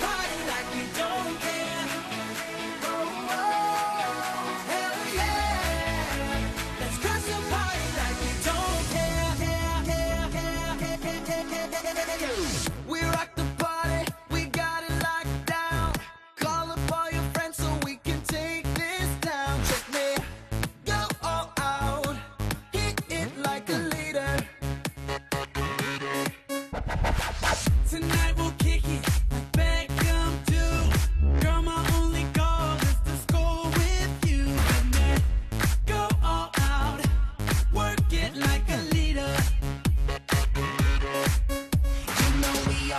party like you don't care.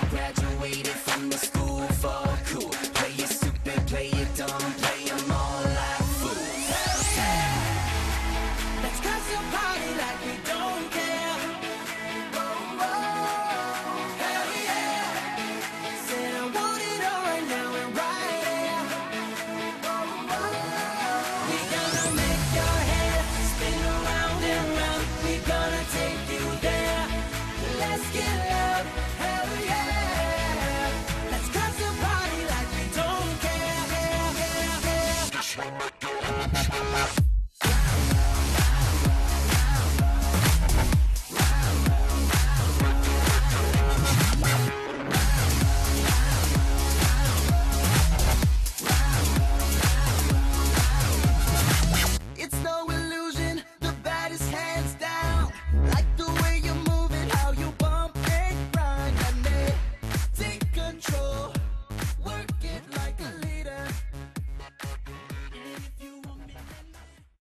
graduated from the school.